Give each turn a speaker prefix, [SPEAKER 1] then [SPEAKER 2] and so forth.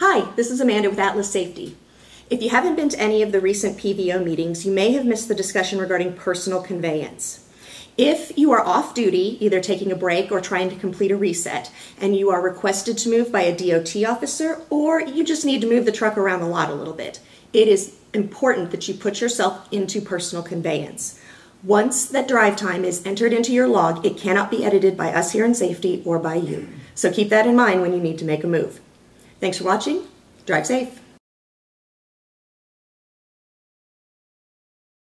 [SPEAKER 1] Hi, this is Amanda with Atlas Safety. If you haven't been to any of the recent PVO meetings, you may have missed the discussion regarding personal conveyance. If you are off duty, either taking a break or trying to complete a reset, and you are requested to move by a DOT officer, or you just need to move the truck around the lot a little bit, it is important that you put yourself into personal conveyance. Once that drive time is entered into your log, it cannot be edited by us here in safety or by you. So keep that in mind when you need to make a move. Thanks for watching. Drive safe.